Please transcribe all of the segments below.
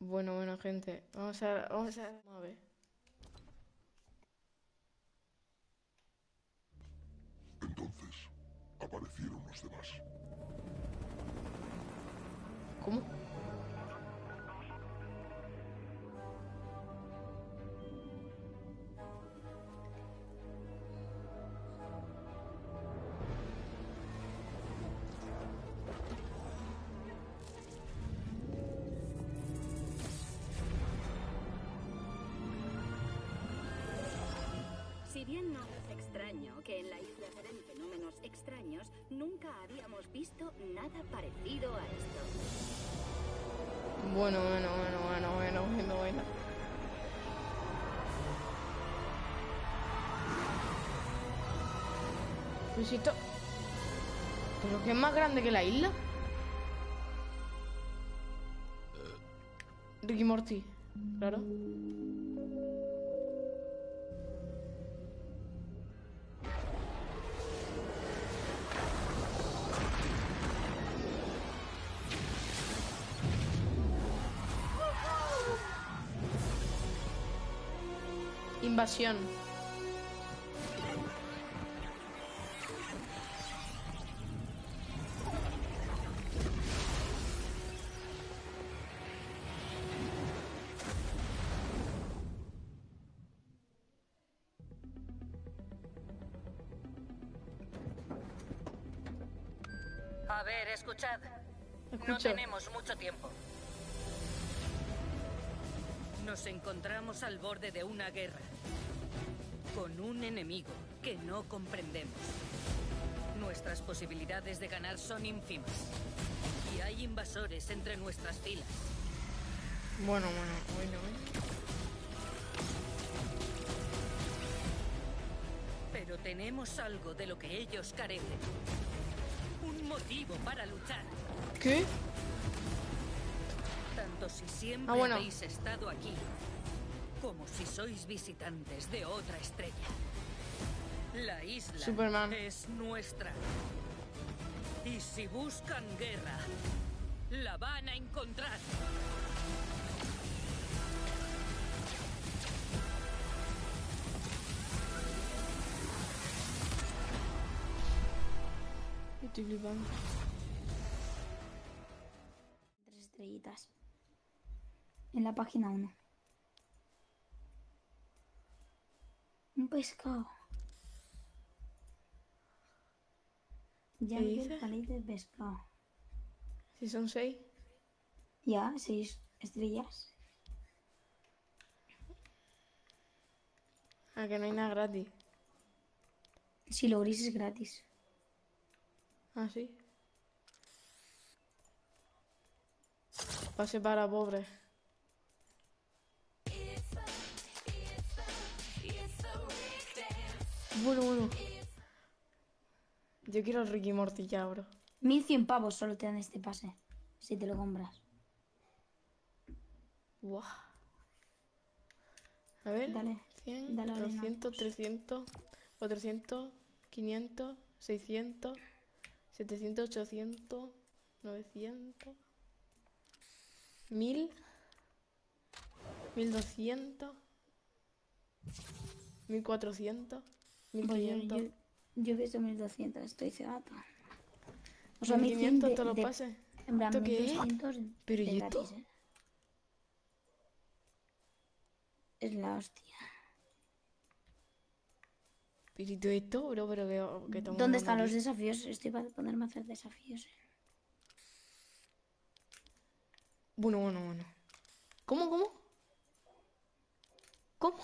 Bueno, bueno, gente. Vamos a, vamos a, a ver. Entonces, aparecieron los demás. ¿Cómo? Si bien no es extraño que en la isla se den fenómenos extraños, nunca habíamos visto nada parecido a esto. Bueno, bueno, bueno, bueno, bueno, bueno, bueno. Si esto... ¿Pero que es más grande que la isla? Ricky Morty, claro. Invasión. A ver, escuchad. No tenemos mucho tiempo. Nos encontramos al borde de una guerra. Con un enemigo que no comprendemos. Nuestras posibilidades de ganar son ínfimas. Y hay invasores entre nuestras filas. Bueno, bueno, bueno, bueno. Pero tenemos algo de lo que ellos carecen. Un motivo para luchar. ¿Qué? Tanto si siempre Ah, bueno. habéis estado aquí, como si sois visitantes de otra estrella. La isla Superman. es nuestra. Y si buscan guerra, la van a encontrar. Estoy flipando. Tres estrellitas. En la página 1. Un pescado. Ya ¿Qué vi el de pescado. Si son seis. Ya, seis estrellas. Ah, que no hay nada gratis. Si lo gris es gratis. Ah, sí. Pase para pobres. Bueno, bueno. Yo quiero el Ricky Morty ya, bro. 1100 pavos solo te dan este pase. Si te lo compras. A ver. Dale, 100, dale a 200, 300, 400, 500, 600, 700, 800, 900, 1000, 1200, 1400, Pues yo, 1500. yo, yo he visto 1200, estoy cegata. O sea, 1500 1100 te lo de- pases. En plan, ¿Esto qué es? 1200 Pero, ¿y esto? gratis, ¿eh? Es la hostia. Pero ¿y todo esto, bro? Pero que, que estamos ¿Dónde están los desafíos? Estoy para ponerme a hacer desafíos. ¿eh? Bueno, bueno, bueno. ¿Cómo, cómo? ¿Cómo?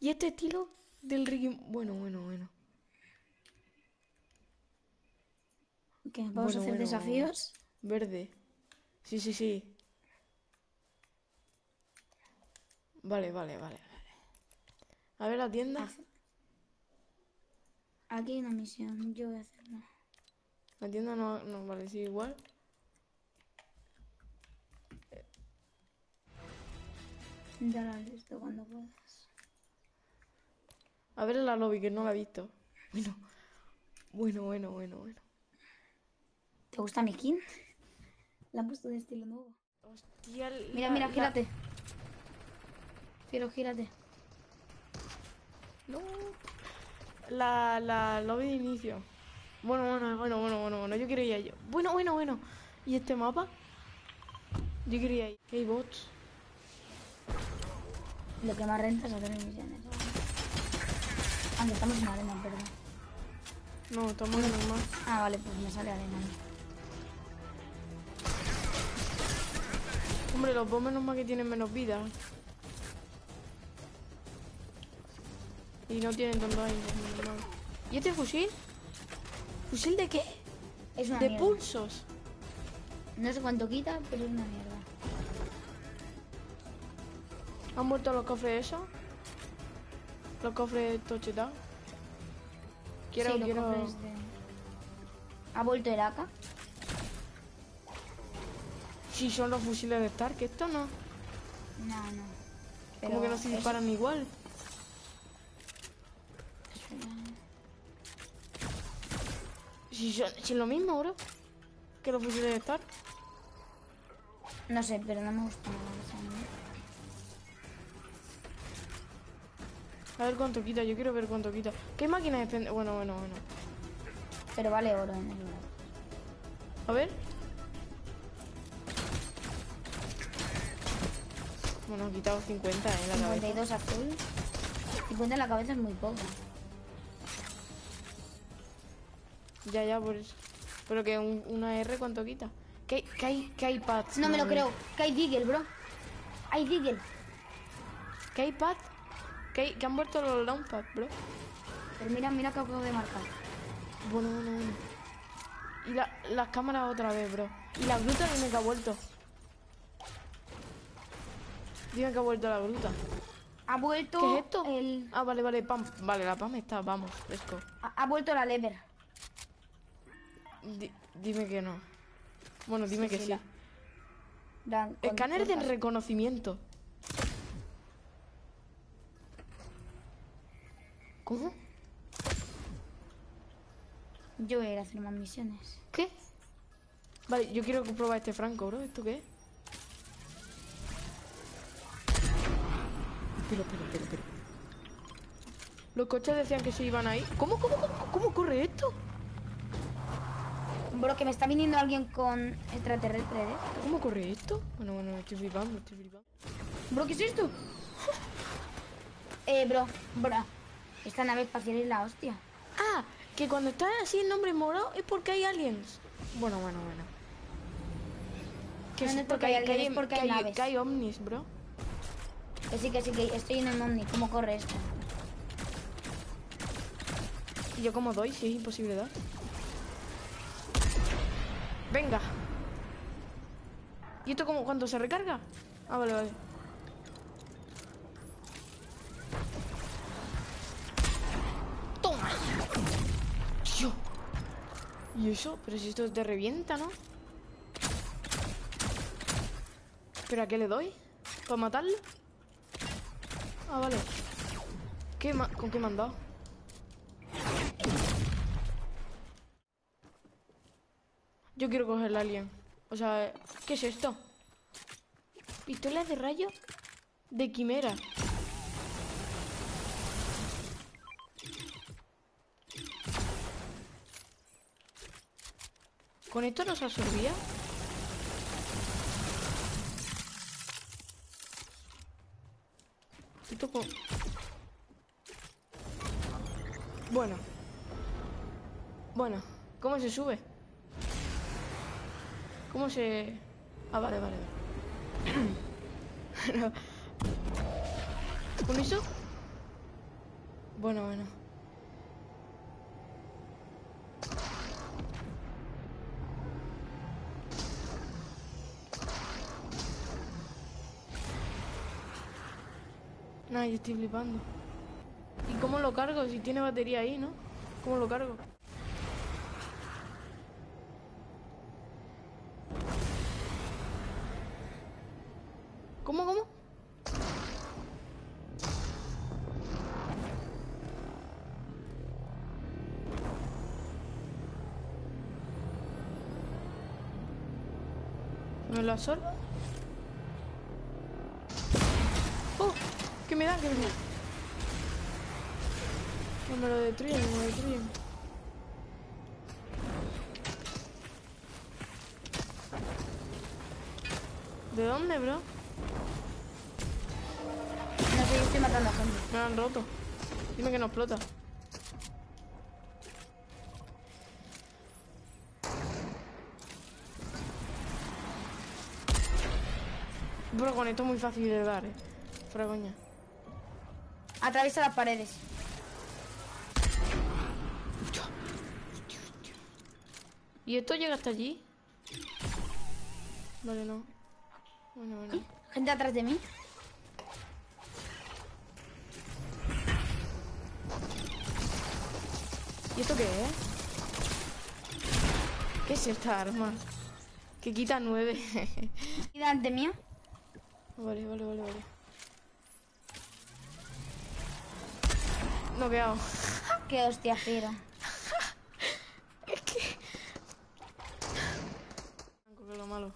¿Y este estilo del Ricky? Bueno, bueno, bueno. ¿Qué? ¿Vamos Bueno, a hacer bueno. desafíos? Verde. Sí, sí, sí. Vale, vale, vale. A ver la tienda. Aquí hay una misión, yo voy a hacerla. La tienda no, no vale, sí, igual. Dale al esto cuando puedas. A ver la lobby, que no la he visto. Bueno, bueno, bueno, bueno, bueno. ¿Te gusta mi skin? La han puesto de estilo nuevo. Hostia, Mira, la- mira, la- gírate. Cielo, gírate. No. La, la lobby de inicio. Bueno, bueno, bueno, bueno, bueno, bueno. Yo quiero ir ahí. Bueno, bueno, bueno. ¿Y este mapa? Yo quería ir. Hay bots. Lo que más renta es hacer Aunque estamos en arena, perdón. No, estamos en normal. Ah, vale, pues me sale arena. Hombre, los bots menos mal que tienen menos vida. Y no tienen tanto aire. ¿Y este fusil? ¿Fusil de qué? Es una De mierda. pulsos. No sé cuánto quita, pero es una mierda. ¿Han vuelto los cofres esos? Los cofres. Quiero, Sí, los quiero. cofres de- ¿Ha vuelto el AK? Si son los fusiles de Stark, esto no. No, no. Como que no se es- disparan igual. Si, son, si es lo mismo, bro. Que los fusiles de Stark. No sé, pero no me gusta nada A ver cuánto quita, yo quiero ver cuánto quita. ¿Qué máquina es pende- Bueno, bueno, bueno. Pero vale oro en el lugar. A ver. Bueno, ha quitado 50 en la cabeza. 52 azul. 50 en la cabeza es muy poco. Ya, ya, por eso. Pero que un- una R, ¿cuánto quita? ¿Qué, hay- qué hay, qué hay pads? No me lo creo. Que hay Deagle, bro. Hay Deagle. ¿Qué hay pads? ¿Qué, hay- que han vuelto los launchpads, bro? Pero mira, mira que acabo de marcar. Bueno, bueno, bueno. Y la- las cámaras otra vez, bro. Y la gruta dime que ha vuelto. Dime que ha vuelto la gruta. Ha vuelto ¿Qué es esto? el... Ah, vale, vale, pam. Vale, la pam está, vamos, fresco. Ha, ha vuelto la lever. Di- dime que no. Bueno, dime Sí, que sí, sí. la- Escáner de con- reconocimiento. ¿Cómo? Yo voy a ir a hacer más misiones. ¿Qué? Vale, yo quiero probar este franco, bro. ¿Esto qué es? Pero, pero, pero, pero. Los coches decían que se iban ahí. ¿Cómo, cómo, cómo, cómo corre esto? Bro, que me está viniendo alguien con extraterrestre, ¿eh? ¿Cómo corre esto? Bueno, bueno, estoy flipando, estoy flipando. Bro, ¿qué es esto? eh, bro, bro. Esta nave espacial es la hostia. Ah, que cuando está así el nombre morado es porque hay aliens. Bueno, bueno, bueno. Que No, es porque hay aliens, porque que hay naves. que hay ovnis, bro. Que sí, que sí, que estoy en un ovni. ¿Cómo corre esto? ¿Y yo cómo doy? Si es imposible dar. Venga. ¿Y esto cómo, cuando se recarga? Ah, vale, vale. Tío. ¿Y eso? Pero si esto te revienta, ¿no? ¿Pero a qué le doy? ¿Para matarlo? Ah, vale. ¿Qué ¿Con qué me han dado? Yo quiero coger el alien. O sea, ¿qué es esto? ¿Pistolas de rayo? De quimera. ¿Con esto nos absorbía? Bueno. Bueno, ¿cómo se sube? ¿Cómo se...? Ah, vale, vale. vale. ¿Con eso? Bueno, bueno. Yo estoy flipando. ¿Y cómo lo cargo? Si tiene batería ahí, ¿no? ¿Cómo lo cargo? ¿Cómo, cómo? ¿Me lo sol? ¡Oh! Me dan? ¿Qué me dan? No me lo destruyen, me lo destruyen. ¿De dónde, bro? No sé, yo estoy matando a gente. Me lo han roto. Dime que no explota. Bro, con esto es muy fácil de dar, eh. Fuera coña. Atraviesa las paredes. ¿Y esto llega hasta allí? Vale, no. Bueno, bueno. Gente atrás de mí. ¿Y esto qué es? ¿Qué es esta arma? Que quita nueve. Y delante mío. vale, vale, vale, vale. No quedado. Qué hostia, fiero. Es que... es lo malo.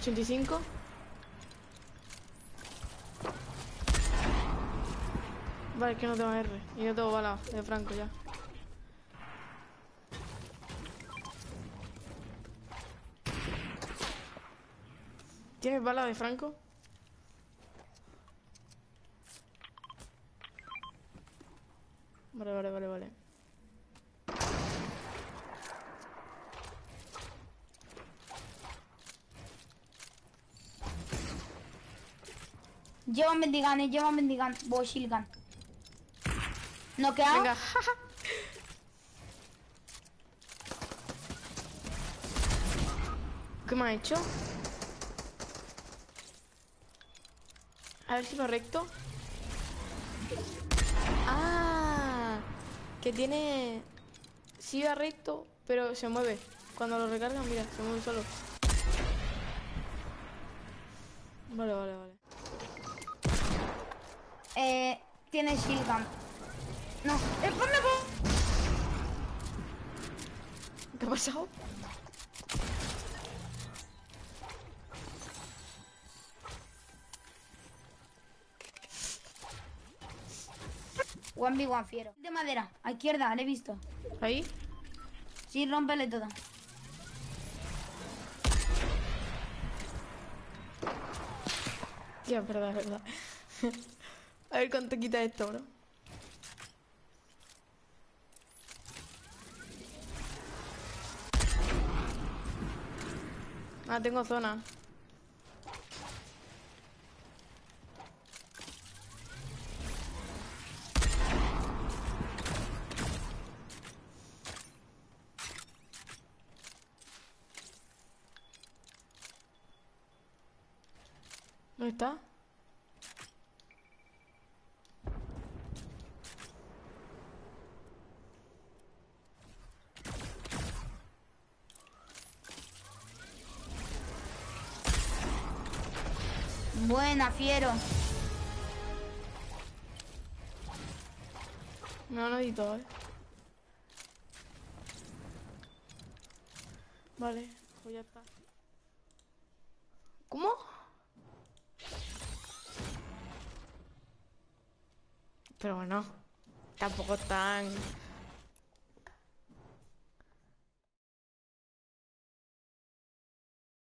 ¿85? y cinco. Vale, es que no tengo R. Y no tengo bala de Franco ya. ¿Tienes bala de Franco? Vale, vale, vale, vale. Lleva un bendigan, eh, lleva un bendigan. Voy, shilgan. ¿No queda? Venga. ¿Qué me ha hecho? A ver si va recto. Ah, que tiene... Sí va recto, pero se mueve. Cuando lo recargan, mira, se mueve solo. Vale, vale, vale. Eh, tiene shilgan. No. ¡Eh, ¿Qué ha pasado? One v one fiero. De madera, a izquierda, le he visto. ¿Ahí? Sí, rómpele toda. Ya, es verdad, es verdad. A ver cuánto quita esto, bro. Ah, tengo zona. ¿Dónde está? Buena, fiero. No, no edito, eh. Vale, pues ya está. ¿Cómo? Pero bueno, tampoco tan...